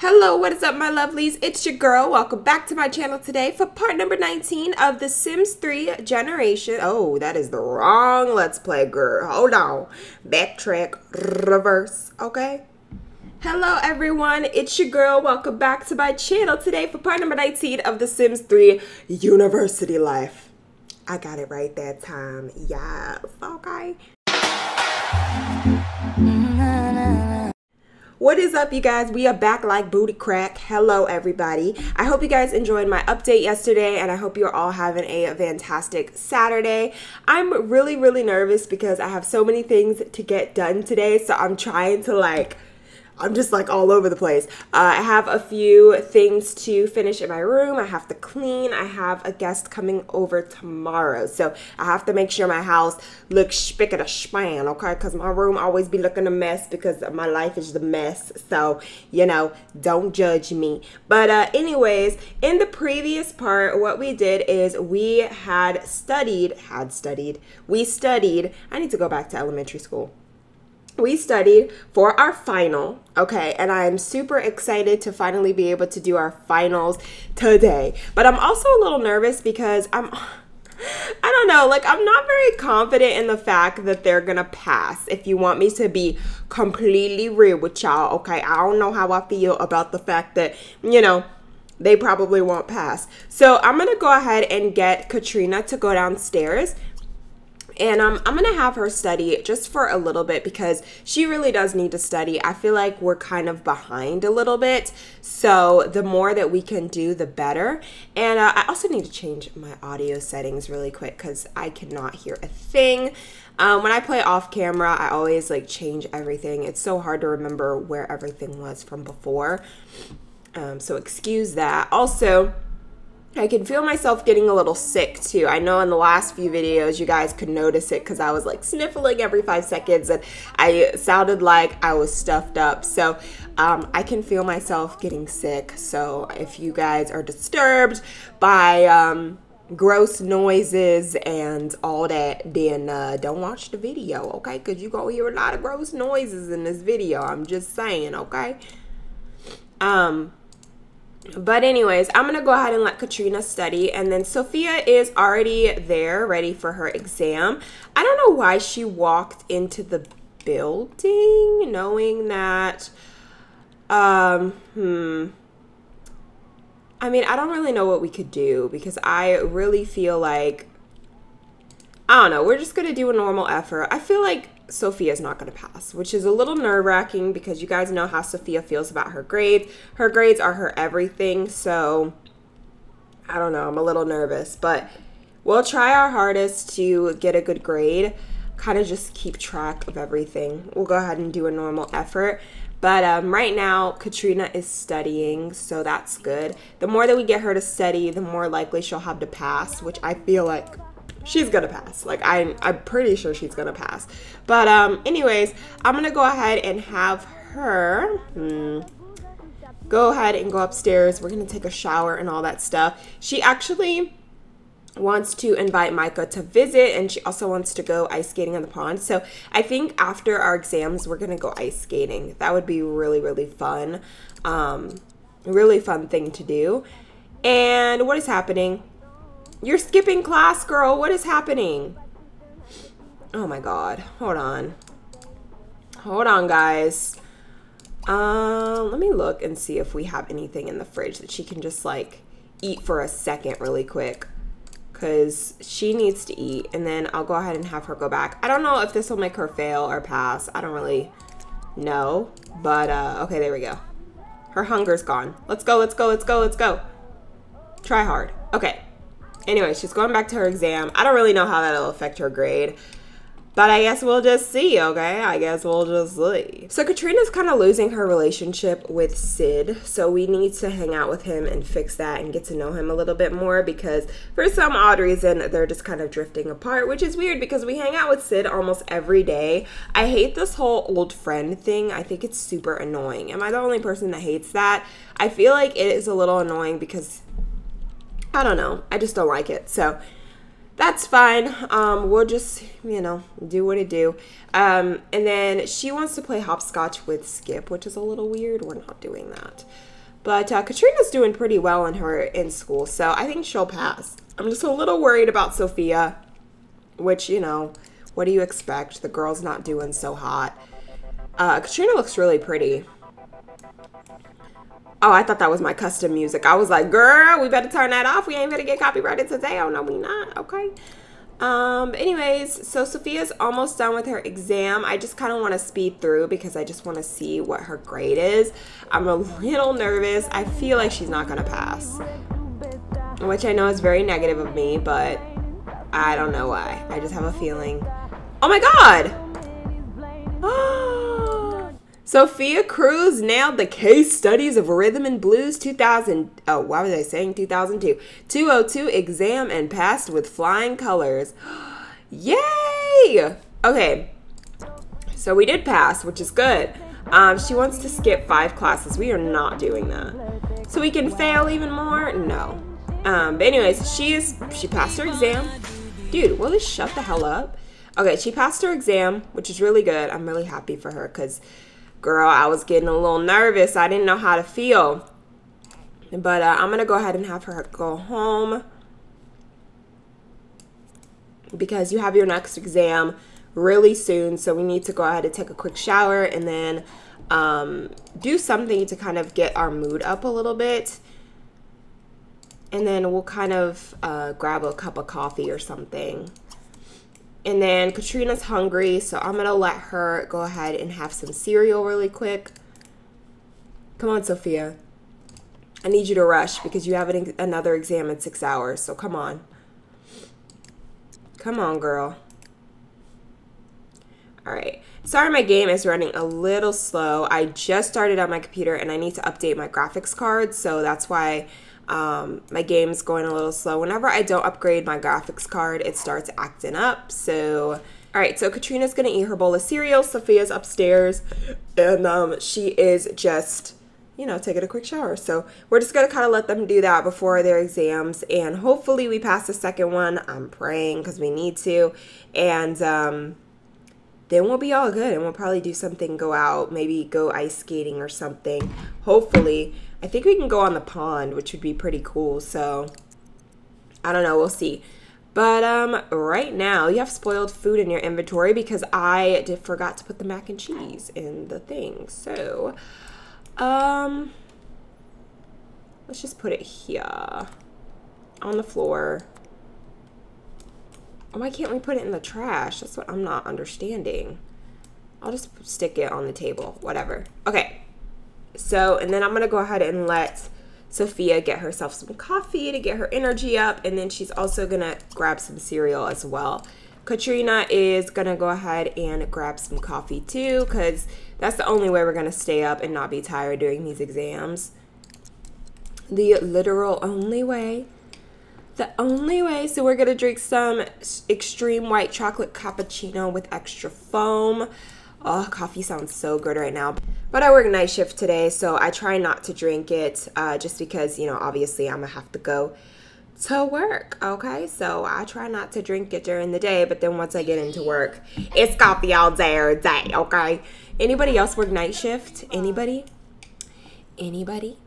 Hello, what is up my lovelies? It's your girl. Welcome back to my channel today for part number 19 of The Sims 3 Generation. Oh, that is the wrong Let's Play, girl. Hold on. Backtrack, reverse, okay? Hello everyone, it's your girl. Welcome back to my channel today for part number 19 of The Sims 3 University Life. I got it right that time. Yes, okay? What is up, you guys? We are back like booty crack. Hello, everybody. I hope you guys enjoyed my update yesterday, and I hope you're all having a fantastic Saturday. I'm really, really nervous because I have so many things to get done today, so I'm trying to like I'm just like all over the place. Uh, I have a few things to finish in my room. I have to clean. I have a guest coming over tomorrow. So I have to make sure my house looks spick and a span, okay? Because my room always be looking a mess because my life is the mess. So, you know, don't judge me. But uh, anyways, in the previous part, what we did is we had studied, had studied, we studied, I need to go back to elementary school we studied for our final, okay, and I'm super excited to finally be able to do our finals today. But I'm also a little nervous because I'm I don't know, like I'm not very confident in the fact that they're gonna pass. If you want me to be completely real with y'all, okay, I don't know how I feel about the fact that, you know, they probably won't pass. So I'm gonna go ahead and get Katrina to go downstairs and um, I'm gonna have her study just for a little bit because she really does need to study. I feel like we're kind of behind a little bit. So the more that we can do, the better. And uh, I also need to change my audio settings really quick because I cannot hear a thing. Um, when I play off camera, I always like change everything. It's so hard to remember where everything was from before. Um, so excuse that. Also, I can feel myself getting a little sick too. I know in the last few videos you guys could notice it because I was like sniffling every five seconds and I sounded like I was stuffed up. So um, I can feel myself getting sick. So if you guys are disturbed by um, gross noises and all that, then uh, don't watch the video, okay? Because you're going to hear a lot of gross noises in this video. I'm just saying, okay? Um, but anyways, I'm gonna go ahead and let Katrina study and then Sophia is already there ready for her exam. I don't know why she walked into the building knowing that um hmm I mean, I don't really know what we could do because I really feel like I don't know, we're just going to do a normal effort. I feel like Sophia's not going to pass, which is a little nerve wracking because you guys know how Sophia feels about her grades. Her grades are her everything. So I don't know. I'm a little nervous, but we'll try our hardest to get a good grade. Kind of just keep track of everything. We'll go ahead and do a normal effort. But um, right now, Katrina is studying, so that's good. The more that we get her to study, the more likely she'll have to pass, which I feel like she's gonna pass. Like I'm, I'm pretty sure she's gonna pass. But um, anyways, I'm gonna go ahead and have her. Hmm, go ahead and go upstairs. We're gonna take a shower and all that stuff. She actually wants to invite Micah to visit and she also wants to go ice skating on the pond. So I think after our exams, we're going to go ice skating. That would be really, really fun. Um, really fun thing to do. And what is happening? You're skipping class, girl. What is happening? Oh my god. Hold on. Hold on, guys. Uh, let me look and see if we have anything in the fridge that she can just like eat for a second really quick because she needs to eat and then I'll go ahead and have her go back. I don't know if this will make her fail or pass. I don't really know, but uh, okay, there we go. Her hunger's gone. Let's go, let's go, let's go, let's go. Try hard. Okay. Anyway, she's going back to her exam. I don't really know how that'll affect her grade. But I guess we'll just see, okay? I guess we'll just see. So Katrina's kind of losing her relationship with Sid. So we need to hang out with him and fix that and get to know him a little bit more because for some odd reason, they're just kind of drifting apart, which is weird because we hang out with Sid almost every day. I hate this whole old friend thing. I think it's super annoying. Am I the only person that hates that? I feel like it is a little annoying because I don't know. I just don't like it. So that's fine. Um, we'll just, you know, do what it do. Um, and then she wants to play hopscotch with Skip, which is a little weird. We're not doing that. But uh, Katrina's doing pretty well in her in school, so I think she'll pass. I'm just a little worried about Sophia, which, you know, what do you expect? The girl's not doing so hot. Uh, Katrina looks really pretty. Oh, I thought that was my custom music. I was like, girl, we better turn that off. We ain't gonna get copyrighted today. Oh, no, we not. Okay. Um, anyways, so Sophia's almost done with her exam. I just kind of want to speed through because I just want to see what her grade is. I'm a little nervous. I feel like she's not going to pass, which I know is very negative of me, but I don't know why. I just have a feeling. Oh my God! Sophia Cruz nailed the case studies of rhythm and blues 2000. Oh, why was I saying 2002? 202 exam and passed with flying colors. Yay! Okay, so we did pass, which is good. Um, she wants to skip five classes. We are not doing that. So we can fail even more? No. Um, but anyways, she is she passed her exam. Dude, will this shut the hell up? Okay, she passed her exam, which is really good. I'm really happy for her because girl, I was getting a little nervous. I didn't know how to feel. But uh, I'm going to go ahead and have her go home because you have your next exam really soon. So we need to go ahead and take a quick shower and then um, do something to kind of get our mood up a little bit. And then we'll kind of uh, grab a cup of coffee or something. And then Katrina's hungry, so I'm going to let her go ahead and have some cereal really quick. Come on, Sophia. I need you to rush because you have an, another exam in six hours, so come on. Come on, girl. All right. Sorry, my game is running a little slow. I just started on my computer and I need to update my graphics card, so that's why um, my game's going a little slow. Whenever I don't upgrade my graphics card, it starts acting up. So, all right, so Katrina's gonna eat her bowl of cereal. Sophia's upstairs, and um, she is just, you know, taking a quick shower. So we're just gonna kind of let them do that before their exams, and hopefully we pass the second one. I'm praying because we need to, and um, then we'll be all good, and we'll probably do something. Go out, maybe go ice skating or something. Hopefully. I think we can go on the pond, which would be pretty cool. So I don't know. We'll see. But um, right now, you have spoiled food in your inventory because I did forgot to put the mac and cheese in the thing. So, um, let's just put it here on the floor. Why can't we put it in the trash? That's what I'm not understanding. I'll just stick it on the table. Whatever. Okay. So, and then I'm going to go ahead and let Sophia get herself some coffee to get her energy up. And then she's also going to grab some cereal as well. Katrina is going to go ahead and grab some coffee too because that's the only way we're going to stay up and not be tired during these exams. The literal only way. The only way. So we're going to drink some extreme white chocolate cappuccino with extra foam. Oh, coffee sounds so good right now. But I work night shift today, so I try not to drink it uh, just because, you know, obviously I'm to have to go to work, okay? So I try not to drink it during the day, but then once I get into work, it's coffee all day or day, okay? Anybody else work night shift? Anybody? Anybody?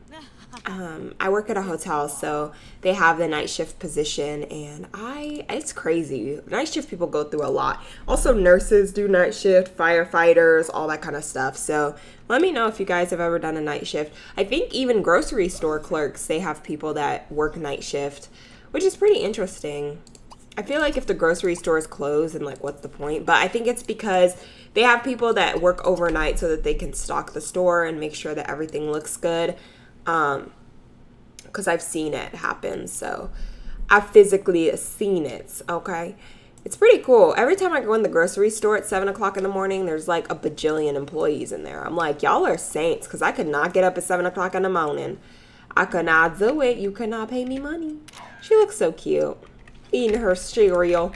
Um, I work at a hotel, so they have the night shift position, and I it's crazy. Night shift people go through a lot. Also, nurses do night shift, firefighters, all that kind of stuff. So let me know if you guys have ever done a night shift. I think even grocery store clerks they have people that work night shift, which is pretty interesting. I feel like if the grocery store is closed, and like, what's the point? But I think it's because they have people that work overnight so that they can stock the store and make sure that everything looks good um because I've seen it happen. So I've physically seen it. Okay. It's pretty cool. Every time I go in the grocery store at seven o'clock in the morning, there's like a bajillion employees in there. I'm like, y'all are saints because I could not get up at seven o'clock in the morning. I could not do it. You could not pay me money. She looks so cute. Eating her cereal.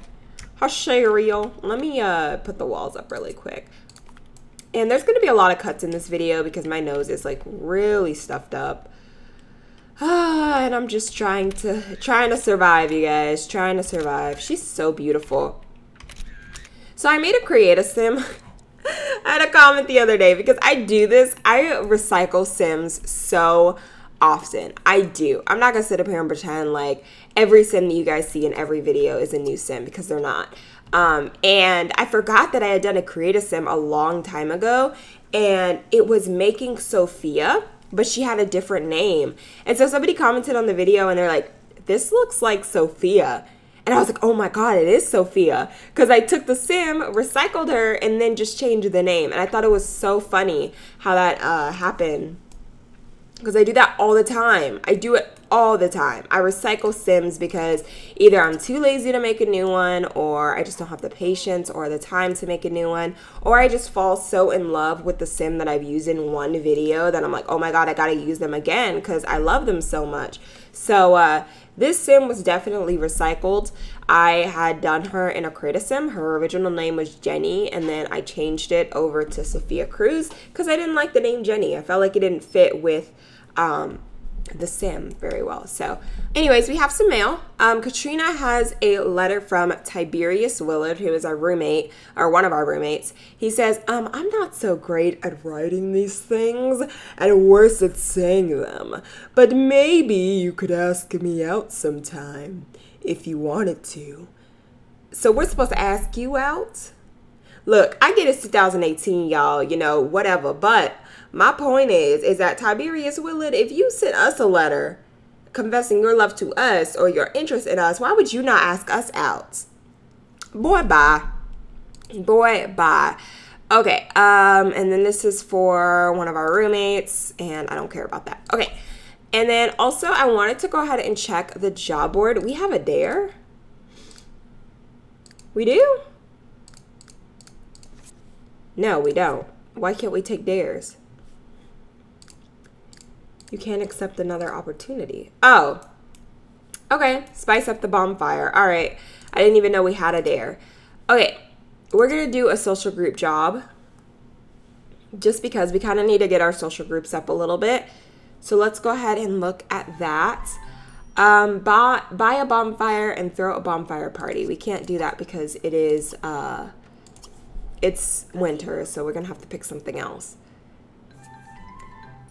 Her cereal. Let me uh, put the walls up really quick. And there's going to be a lot of cuts in this video because my nose is like really stuffed up. Ah, and I'm just trying to trying to survive, you guys. Trying to survive. She's so beautiful. So I made a create a sim. I had a comment the other day because I do this. I recycle sims so often. I do. I'm not gonna sit up here and pretend like every sim that you guys see in every video is a new sim because they're not. Um, and I forgot that I had done a create a sim a long time ago, and it was making Sophia, but she had a different name. And so somebody commented on the video, and they're like, "This looks like Sophia." And I was like, oh my God, it is Sophia. Because I took the sim, recycled her, and then just changed the name. And I thought it was so funny how that uh, happened. Because I do that all the time. I do it all the time. I recycle sims because either I'm too lazy to make a new one, or I just don't have the patience or the time to make a new one, or I just fall so in love with the sim that I've used in one video that I'm like, oh my God, I gotta use them again because I love them so much. So, uh, this sim was definitely recycled. I had done her in a create sim. Her original name was Jenny, and then I changed it over to Sophia Cruz because I didn't like the name Jenny. I felt like it didn't fit with um, the sim very well. So, anyways, we have some mail. Um, Katrina has a letter from Tiberius Willard, who is our roommate or one of our roommates. He says, um, I'm not so great at writing these things and worse at saying them, but maybe you could ask me out sometime if you wanted to. So, we're supposed to ask you out? Look, I get it's 2018, y'all, you know, whatever, but my point is, is that Tiberius Willard, if you sent us a letter confessing your love to us or your interest in us, why would you not ask us out? Boy, bye. Boy, bye. Okay, um, and then this is for one of our roommates, and I don't care about that. Okay, and then also I wanted to go ahead and check the job board. We have a dare. We do? No, we don't. Why can't we take dares? You can't accept another opportunity. Oh. Okay. Spice up the bonfire. All right. I didn't even know we had a dare. Okay. We're going to do a social group job. Just because we kind of need to get our social groups up a little bit. So let's go ahead and look at that. Um, buy, buy a bonfire and throw a bonfire party. We can't do that because it is, uh, it's winter. So we're going to have to pick something else.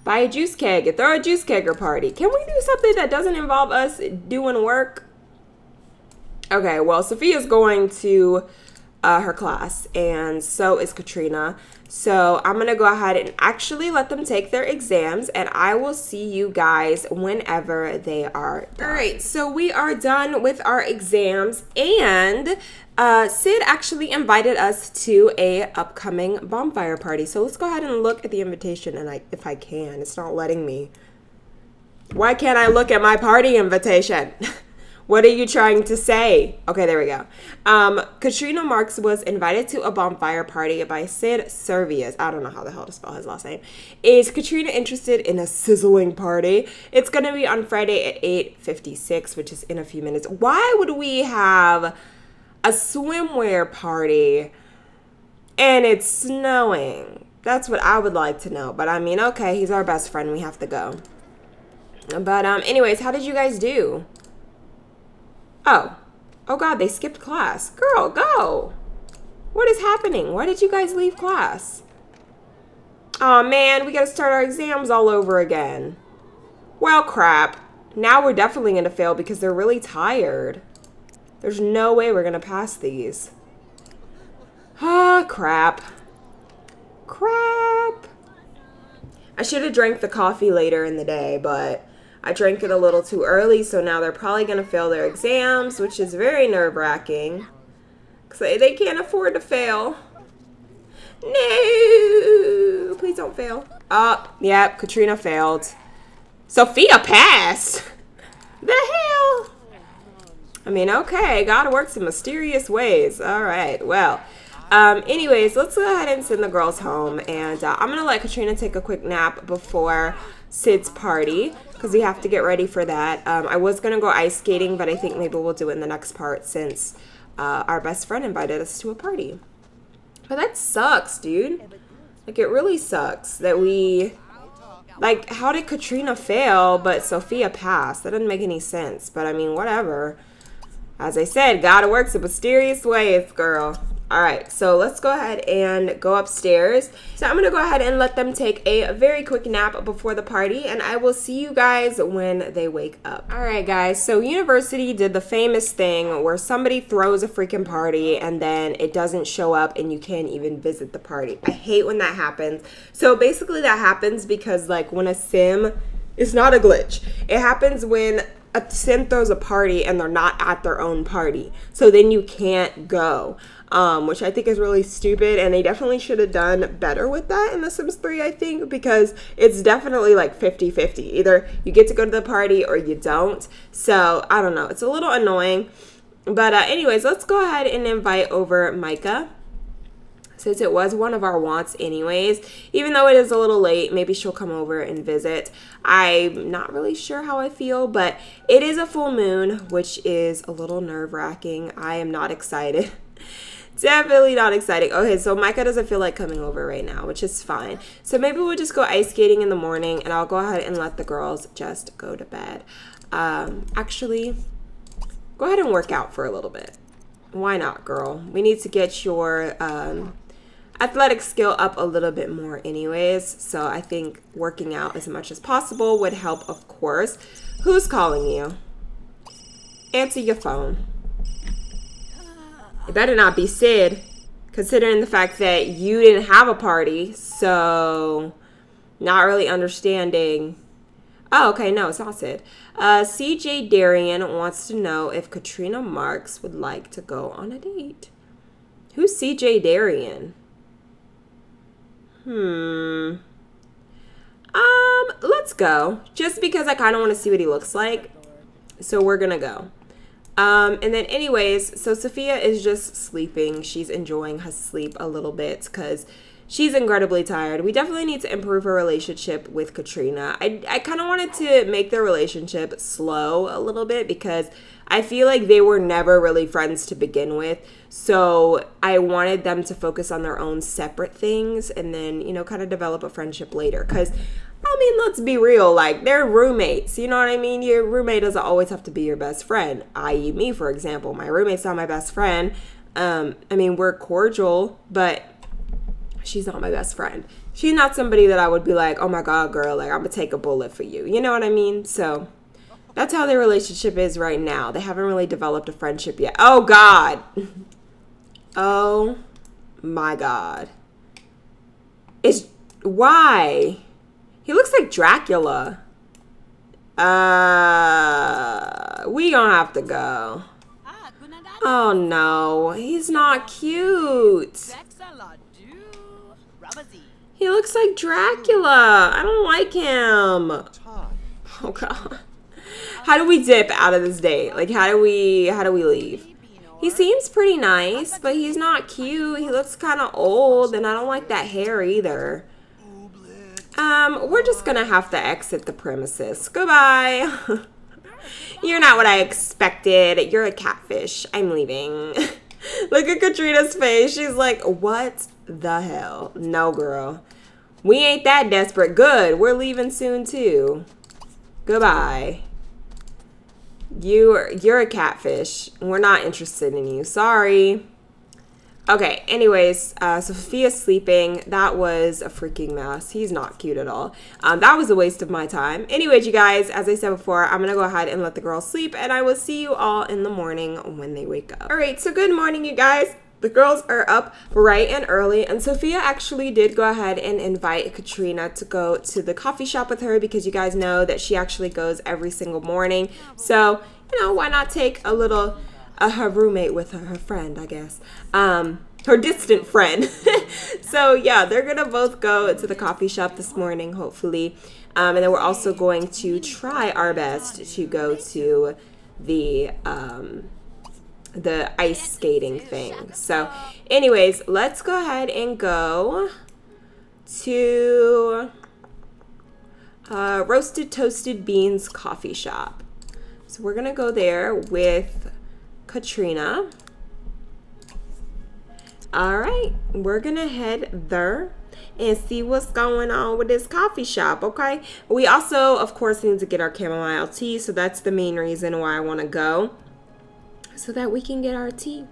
Buy a juice keg. And throw a juice kegger party. Can we do something that doesn't involve us doing work? Okay, well, Sophia's going to uh, her class, and so is Katrina. So I'm going to go ahead and actually let them take their exams, and I will see you guys whenever they are done. All right, so we are done with our exams, and uh, Sid actually invited us to a upcoming bonfire party. So let's go ahead and look at the invitation, and I, if I can, it's not letting me. Why can't I look at my party invitation? what are you trying to say? Okay, there we go. Um, Katrina Marx was invited to a bonfire party by Sid Servius. I don't know how the hell to spell his last name. Is Katrina interested in a sizzling party? It's gonna be on Friday at 8:56, which is in a few minutes. Why would we have a swimwear party and it's snowing. That's what I would like to know. But I mean, okay, he's our best friend. We have to go. But um anyways, how did you guys do? Oh. Oh god, they skipped class. Girl, go. What is happening? Why did you guys leave class? Oh man, we gotta start our exams all over again. Well, crap. Now we're definitely gonna fail because they're really tired. There's no way we're going to pass these. Ah, crap. Crap. I should have drank the coffee later in the day, but I drank it a little too early, so now they're probably going to fail their exams, which is very nerve-wracking. Because they can't afford to fail. No! Please don't fail. Oh, yep, Katrina failed. Sophia passed! I mean, okay, God works in mysterious ways. All right, well. Um, anyways, let's go ahead and send the girls home. And uh, I'm going to let Katrina take a quick nap before Sid's party because we have to get ready for that. Um, I was going to go ice skating, but I think maybe we'll do it in the next part since uh, our best friend invited us to a party. But that sucks, dude. Like, it really sucks that we Like, how did Katrina fail, but Sophia pass? That doesn't make any sense. But I mean, whatever. As I said, God works in mysterious ways, girl. All right, so let's go ahead and go upstairs. So I'm gonna go ahead and let them take a very quick nap before the party and I will see you guys when they wake up. All right, guys, so university did the famous thing where somebody throws a freaking party and then it doesn't show up and you can't even visit the party. I hate when that happens. So basically that happens because like when a sim, it's not a glitch. It happens when a sim throws a party and they're not at their own party. So then you can't go um, which I think is really stupid. And they definitely should have done better with that in The Sims 3, I think, because it's definitely like 50 50. Either you get to go to the party or you don't. So I don't know. It's a little annoying. But, uh, anyways, let's go ahead and invite over Micah since it was one of our wants anyways even though it is a little late maybe she'll come over and visit i'm not really sure how i feel but it is a full moon which is a little nerve-wracking i am not excited Definitely not exciting. Okay, so Micah doesn't feel like coming over right now, which is fine. So maybe we'll just go ice skating in the morning and I'll go ahead and let the girls just go to bed. Um, actually, go ahead and work out for a little bit. Why not, girl? We need to get your um, athletic skill up a little bit more anyways. So I think working out as much as possible would help, of course. Who's calling you? Answer your phone. It better not be Sid, considering the fact that you didn't have a party. So, not really understanding. Oh, okay, no, it's not Sid. Uh, CJ Darian wants to know if Katrina Marx would like to go on a date. Who's CJ Darian? Hmm. Um, let's go. Just because I kind of want to see what he looks like. So we're going to go. Um, and then, anyways, so Sophia is just sleeping. She's enjoying her sleep a little bit because she's incredibly tired. We definitely need to improve her relationship with Katrina. I, I kind of wanted to make their relationship slow a little bit because I feel like they were never really friends to begin with. So I wanted them to focus on their own separate things and then, you know, kind of develop a friendship later. Because I mean, let's be real. Like, they're roommates. You know what I mean? Your roommate doesn't always have to be your best friend. I.e., me, for example. My roommate's not my best friend. Um, I mean, we're cordial, but she's not my best friend. She's not somebody that I would be like, oh my God, girl, like, I'm gonna take a bullet for you. You know what I mean? So, that's how their relationship is right now. They haven't really developed a friendship yet. Oh, God. Oh, my God. Is Why? He looks like Dracula. Uh, we gonna have to go. Oh no, he's not cute. He looks like Dracula. I don't like him. Oh god. How do we dip out of this date? Like how do we how do we leave? He seems pretty nice, but he's not cute. He looks kind of old and I don't like that hair either. Um, we're just gonna have to exit the premises. Goodbye. You're not what I expected. You're a catfish. I'm leaving. Look at Katrina's face. She's like, what the hell? No, girl. We ain't that desperate. Good. We're leaving soon, too. Goodbye. You, you're a catfish. We're not interested in you. Sorry. Okay, anyways, uh, Sophia's sleeping. That was a freaking mess. He's not cute at all. Um, that was a waste of my time. Anyways, you guys, as I said before, I'm going to go ahead and let the girls sleep, and I will see you all in the morning when they wake up. All right, so good morning, you guys. The girls are up bright and early, and Sophia actually did go ahead and invite Katrina to go to the coffee shop with her because you guys know that she actually goes every single morning. So, you know, why not take a little uh, her roommate with her, her friend, I guess. Um, her distant friend. so yeah, they're gonna both go to the coffee shop this morning, hopefully. Um, and then we're also going to try our best to go to the um, the ice skating thing. So, anyways, let's go ahead and go to uh, Roasted Toasted Beans Coffee Shop. So we're gonna go there with Katrina. All right, we're gonna head there. and see what's going on with this coffee shop, okay? We also, of course, need to get our chamomile tea, so that's the main reason why I want to go, so that we can get our tea,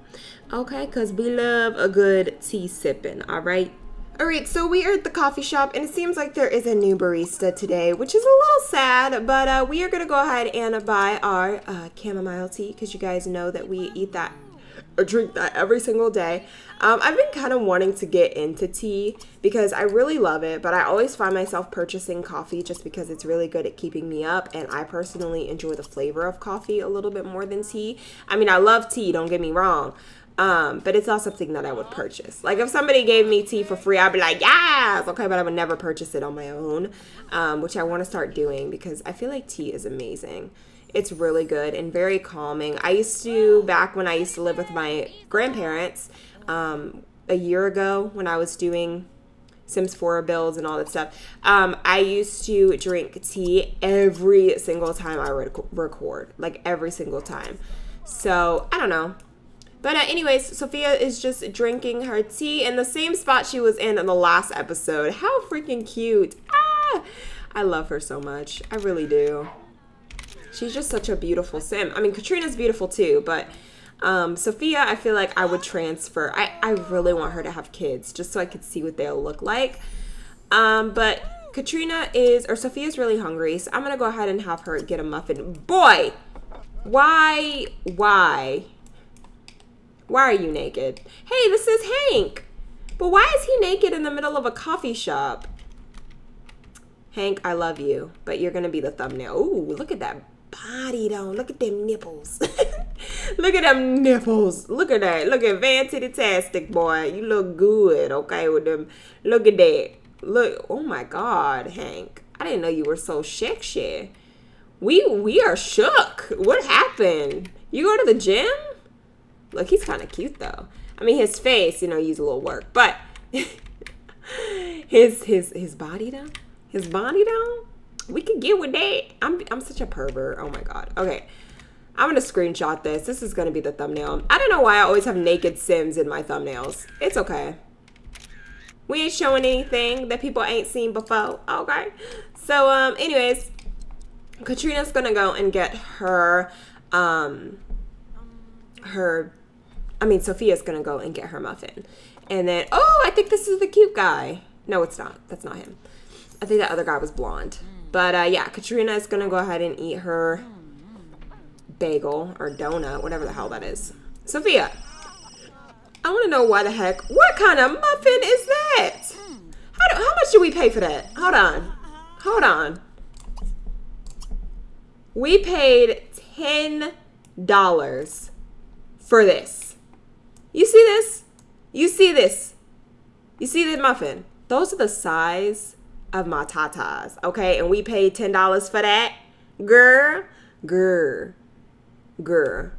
okay? Because we love a good tea sipping, all right? All right, so we are at the coffee shop, and it seems like there is a new barista today, which is a little sad, but uh, we are going to go ahead and buy our uh, chamomile tea, because you guys know that we eat that drink that every single day. Um, I've been kind of wanting to get into tea because I really love it, but I always find myself purchasing coffee just because it's really good at keeping me up. And I personally enjoy the flavor of coffee a little bit more than tea. I mean, I love tea, don't get me wrong. Um, but it's not something that I would purchase. Like if somebody gave me tea for free, I'd be like, yes, okay, but I would never purchase it on my own, um, which I want to start doing because I feel like tea is amazing. It's really good and very calming. I used to, back when I used to live with my grandparents, um, a year ago when I was doing Sims 4 builds and all that stuff, um, I used to drink tea every single time I rec- record, like every single time. So I don't know. But uh, anyways, Sophia is just drinking her tea in the same spot she was in in the last episode. How freaking cute! Ah, I love her so much. I really do. She's just such a beautiful sim. I mean, Katrina's beautiful too, but um, Sophia, I feel like I would transfer. I, I really want her to have kids just so I could see what they'll look like. Um, but Katrina is, or Sophia's really hungry, so I'm going to go ahead and have her get a muffin. Boy, why, why, why are you naked? Hey, this is Hank. But why is he naked in the middle of a coffee shop? Hank, I love you, but you're going to be the thumbnail. Ooh, look at that body though. Look at them nipples. look at them nipples. Look at that. Look at Van Tastic, boy. You look good, okay, with them. Look at that. Look. Oh my God, Hank. I didn't know you were so sexy. We we are shook. What happened? You go to the gym? Look, he's kind of cute though. I mean, his face, you know, use a little work, but his his his body though. His body though we could get with that. I'm I'm such a pervert. Oh my god. Okay. I'm gonna screenshot this. This is gonna be the thumbnail. I don't know why I always have naked Sims in my thumbnails. It's okay. We ain't showing anything that people ain't seen before. Okay. So um anyways, Katrina's gonna go and get her um her I mean Sophia's gonna go and get her muffin. And then oh I think this is the cute guy. No, it's not. That's not him. I think that other guy was blonde. But uh, yeah, Katrina is going to go ahead and eat her bagel or donut, whatever the hell that is. Sophia, I want to know why the heck, what kind of muffin is that? How, do, how much do we pay for that? Hold on. Hold on. We paid $10 for this. You see this? You see this? You see the muffin? Those are the size of my tatas, okay? And we paid $10 for that. Girl, girl, girl.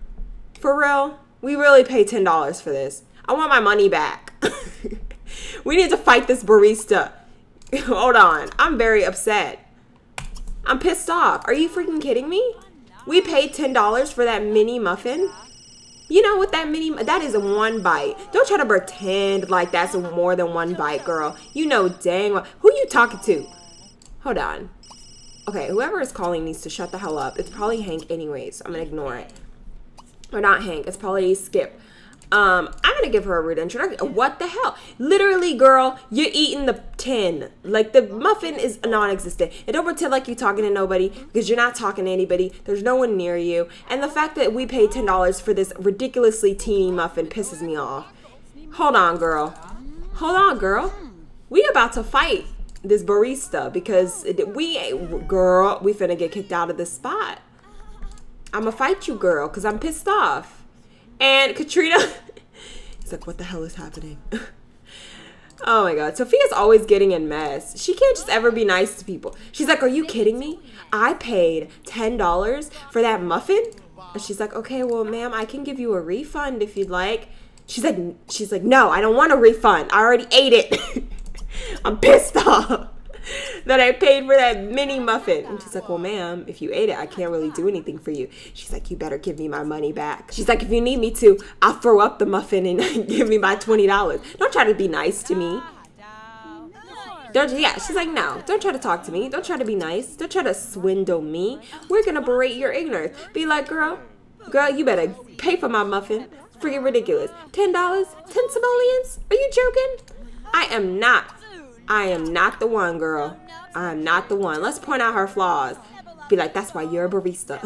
For real? We really paid $10 for this. I want my money back. we need to fight this barista. Hold on. I'm very upset. I'm pissed off. Are you freaking kidding me? We paid $10 for that mini muffin? You know what that mini that is one bite. Don't try to pretend like that's more than one bite, girl. You know dang well. Who you talking to? Hold on. Okay, whoever is calling needs to shut the hell up. It's probably Hank anyways. I'm gonna ignore it. Or not Hank. It's probably Skip. Um, I'm gonna give her a rude introduction. What the hell? Literally, girl, you're eating the tin. Like the muffin is non-existent. And don't pretend like you're talking to nobody because you're not talking to anybody. There's no one near you. And the fact that we paid ten dollars for this ridiculously teeny muffin pisses me off. Hold on, girl. Hold on, girl. We about to fight this barista because we, girl, we finna get kicked out of this spot. I'ma fight you, girl, because I'm pissed off. And Katrina, he's like, what the hell is happening? oh my God. Sophia's always getting in mess. She can't just ever be nice to people. She's like, are you kidding me? I paid $10 for that muffin? And she's like, okay, well, ma'am, I can give you a refund if you'd like. She's like, she's like, no, I don't want a refund. I already ate it. I'm pissed off. that I paid for that mini muffin. And she's like, Well, ma'am, if you ate it, I can't really do anything for you. She's like, You better give me my money back. She's like, If you need me to, I'll throw up the muffin and give me my $20. Don't try to be nice to me. Don't yeah, she's like, no, don't try to talk to me. Don't try to be nice. Don't try to swindle me. We're gonna berate your ignorance. Be like, girl, girl, you better pay for my muffin. It's freaking ridiculous. Ten dollars? Ten simoleons? Are you joking? I am not. I am not the one, girl. I am not the one. Let's point out her flaws. Be like, that's why you're a barista.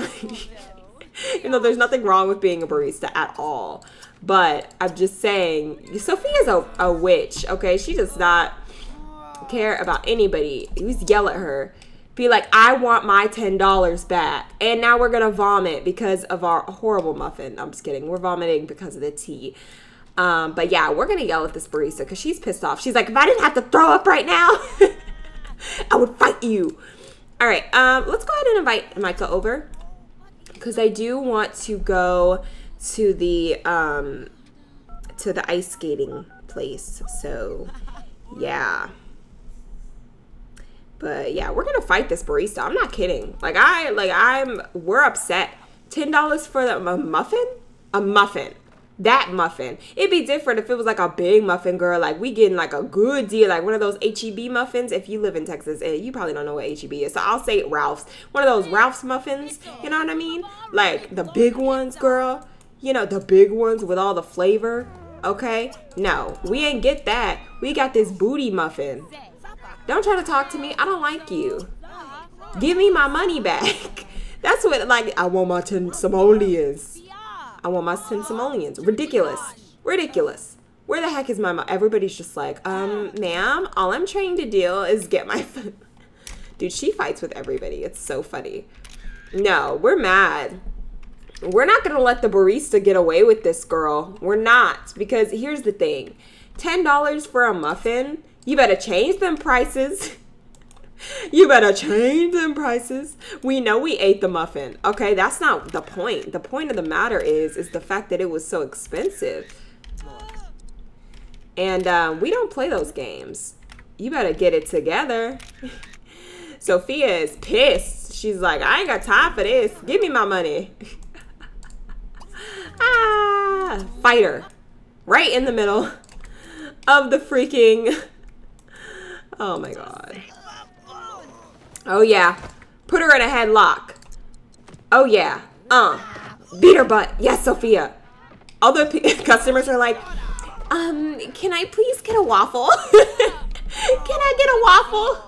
you know, there's nothing wrong with being a barista at all. But I'm just saying, Sophia's a, a witch, okay? She does not care about anybody. You just yell at her. Be like, I want my $10 back. And now we're going to vomit because of our horrible muffin. I'm just kidding. We're vomiting because of the tea. Um, but yeah, we're to yell at this barista because she's pissed off. She's like, if I didn't have to throw up right now, I would fight you. All right, um, let's go ahead and invite Micah over because I do want to go to the um, to the ice skating place. So yeah. But yeah, we're gonna fight this barista. I'm not kidding. Like I like I'm we're upset. Ten dollars for the, a muffin? A muffin. That muffin. It'd be different if it was like a big muffin, girl. Like we getting like a good deal, like one of those HEB muffins. If you live in Texas, and you probably don't know what HEB is, so I'll say Ralph's. One of those Ralph's muffins. You know what I mean? Like the big ones, girl. You know the big ones with all the flavor. Okay? No, we ain't get that. We got this booty muffin. Don't try to talk to me. I don't like you. Give me my money back. That's what, like, I want my 10 simoleons. I want my 10 simoleons. Ridiculous. Ridiculous. Where the heck is my money? Everybody's just like, um, ma'am, all I'm trying to do is get my Dude, she fights with everybody. It's so funny. No, we're mad. We're not going to let the barista get away with this, girl. We're not. Because here's the thing. $10 for a muffin you better change them prices. you better change them prices. We know we ate the muffin. Okay, that's not the point. The point of the matter is is the fact that it was so expensive. And um, we don't play those games. You better get it together. Sophia is pissed. She's like, I ain't got time for this. Give me my money. ah, fighter. Right in the middle of the freaking Oh my god. Oh yeah. Put her in a headlock. Oh yeah. Uh. Beat her butt. Yes, Sophia. All Other customers are like, um, can I please get a waffle? can I get a waffle?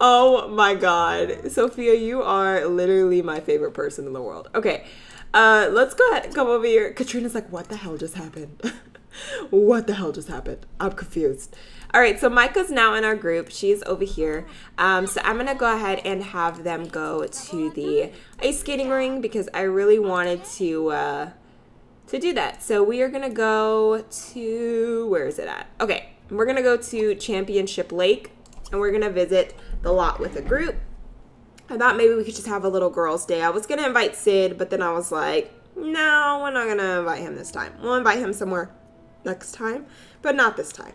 Oh my god. Sophia, you are literally my favorite person in the world. Okay. Uh, let's go ahead and come over here. Katrina's like, what the hell just happened? what the hell just happened? I'm confused. All right, so Micah's now in our group. She's over here. Um, so I'm going to go ahead and have them go to the ice skating ring because I really wanted to uh, to do that. So we are going to go to, where is it at? Okay, we're going to go to Championship Lake and we're going to visit the lot with a group. I thought maybe we could just have a little girls' day. I was going to invite Sid, but then I was like, no, we're not going to invite him this time. We'll invite him somewhere next time, but not this time.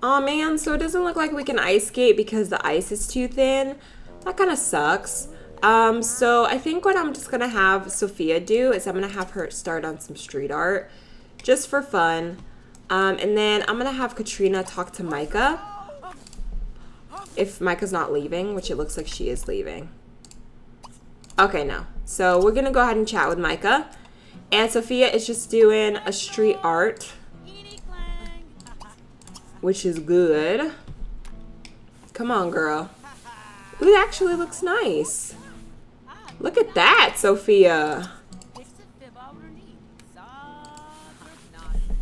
Oh man, so it doesn't look like we can ice skate because the ice is too thin. That kind of sucks. Um, so I think what I'm just gonna have Sophia do is I'm gonna have her start on some street art just for fun. Um, and then I'm gonna have Katrina talk to Micah if Micah's not leaving, which it looks like she is leaving. Okay, no. So we're gonna go ahead and chat with Micah. And Sophia is just doing a street art which is good. Come on, girl. It actually looks nice. Look at that, Sophia.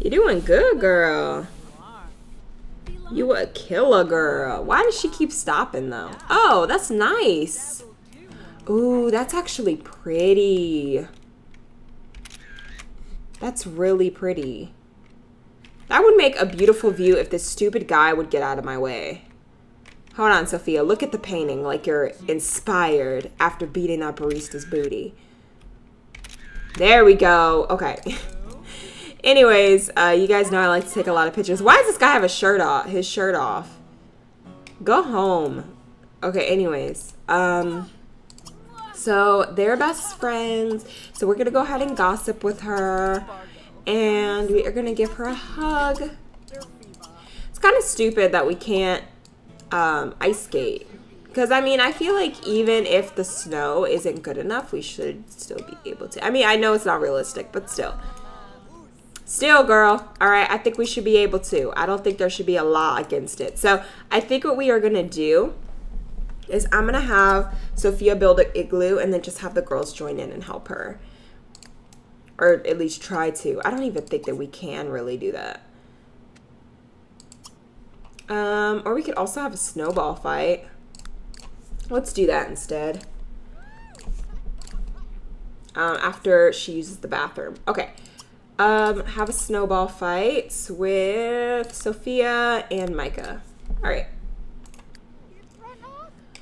You're doing good, girl. You a killer girl. Why does she keep stopping, though? Oh, that's nice. Ooh, that's actually pretty. That's really pretty. That would make a beautiful view if this stupid guy would get out of my way. Hold on, Sophia. Look at the painting like you're inspired after beating that barista's booty. There we go. Okay. Anyways, uh, you guys know I like to take a lot of pictures. Why does this guy have a shirt off? His shirt off. Go home. Okay, anyways. Um, so they're best friends. So we're going to go ahead and gossip with her and we are going to give her a hug. It's kind of stupid that we can't um, ice skate. Because, I mean, I feel like even if the snow isn't good enough, we should still be able to. I mean, I know it's not realistic, but still. Still, girl. All right, I think we should be able to. I don't think there should be a law against it. So, I think what we are going to do is I'm going to have Sophia build an igloo and then just have the girls join in and help her. Or at least try to. I don't even think that we can really do that. Um, or we could also have a snowball fight. Let's do that instead. Um, after she uses the bathroom. Okay. Um, have a snowball fight with Sophia and Micah. All right.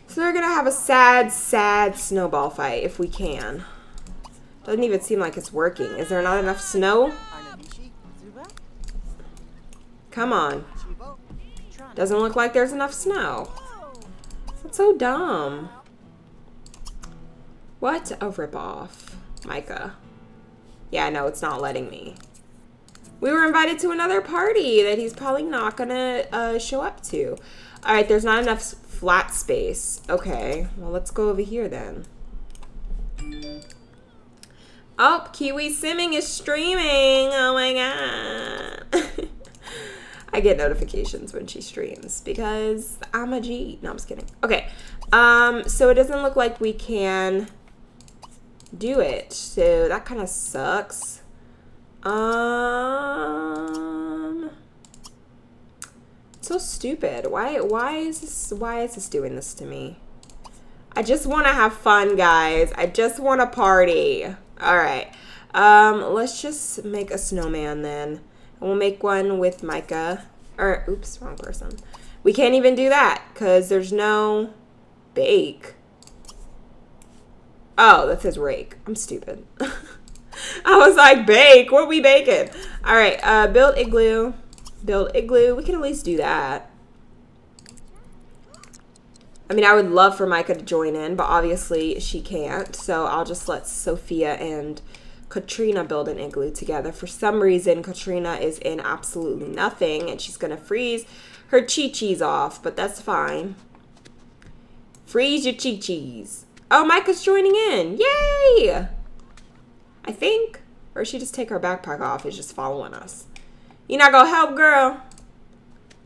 So they're going to have a sad, sad snowball fight if we can. Doesn't even seem like it's working. Is there not enough snow? Come on. Doesn't look like there's enough snow. That's so dumb. What a ripoff, Micah. Yeah, no, it's not letting me. We were invited to another party that he's probably not gonna uh, show up to. All right, there's not enough flat space. Okay, well, let's go over here then. Oh, Kiwi Simming is streaming. Oh my god. I get notifications when she streams because I'm a G. No, I'm just kidding. Okay. Um, so it doesn't look like we can do it. So that kind of sucks. Um, so stupid. Why, why is this, why is this doing this to me? I just want to have fun, guys. I just want to party. All right. Um, let's just make a snowman then. We'll make one with Micah. Or, oops, wrong person. We can't even do that because there's no bake. Oh, that says rake. I'm stupid. I was like, bake? What are we baking? All right, uh, build igloo. Build igloo. We can at least do that. I mean, I would love for Micah to join in, but obviously she can't. So I'll just let Sophia and Katrina build an igloo together. For some reason, Katrina is in absolutely nothing and she's going to freeze her chi-chis off, but that's fine. Freeze your chi-chis. Oh, Micah's joining in. Yay! I think. Or she just take her backpack off Is just following us. You not gonna help, girl?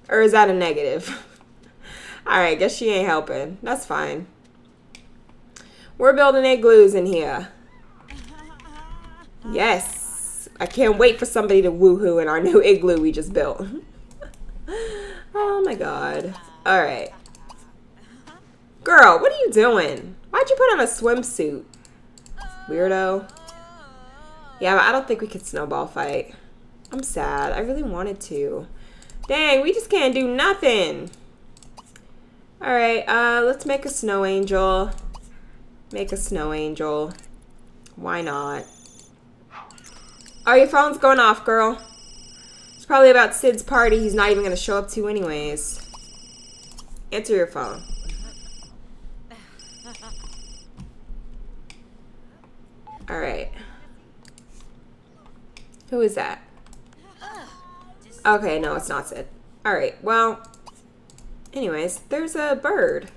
Or is that a negative? Alright, guess she ain't helping. That's fine. We're building igloos in here. Yes. I can't wait for somebody to woohoo in our new igloo we just built. oh my god. Alright. Girl, what are you doing? Why'd you put on a swimsuit? Weirdo. Yeah, but I don't think we could snowball fight. I'm sad. I really wanted to. Dang, we just can't do nothing. Alright, uh, let's make a snow angel. Make a snow angel. Why not? Oh, your phone's going off, girl. It's probably about Sid's party he's not even going to show up to anyways. Answer your phone. Alright. Who is that? Okay, no, it's not Sid. Alright, well, anyways, there's a bird.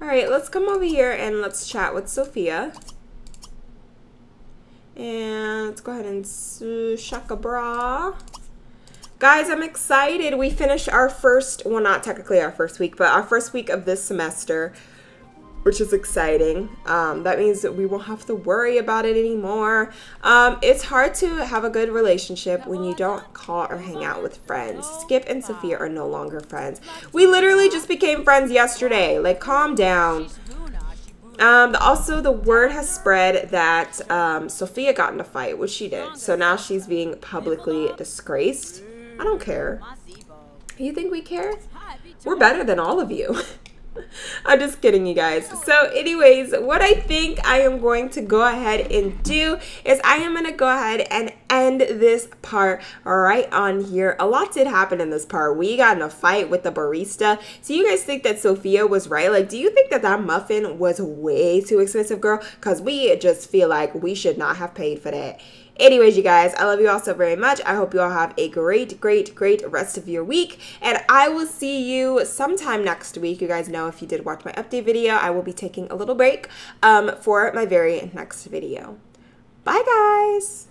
Alright, let's come over here and let's chat with Sophia. And let's go ahead and shaka bra. Guys, I'm excited. We finished our first, well, not technically our first week, but our first week of this semester, which is exciting. Um, that means that we won't have to worry about it anymore. Um, it's hard to have a good relationship when you don't call or hang out with friends. Skip and Sophia are no longer friends. We literally just became friends yesterday. Like, calm down. Um, also, the word has spread that um, Sophia got in a fight, which she did. So now she's being publicly disgraced. I don't care. Do you think we care? We're better than all of you. I'm just kidding, you guys. So, anyways, what I think I am going to go ahead and do is I am going to go ahead and end this part right on here. A lot did happen in this part. We got in a fight with the barista. So, you guys think that Sophia was right? Like, do you think that that muffin was way too expensive, girl? Because we just feel like we should not have paid for that Anyways, you guys, I love you all so very much. I hope you all have a great, great, great rest of your week. And I will see you sometime next week. You guys know if you did watch my update video, I will be taking a little break um, for my very next video. Bye, guys.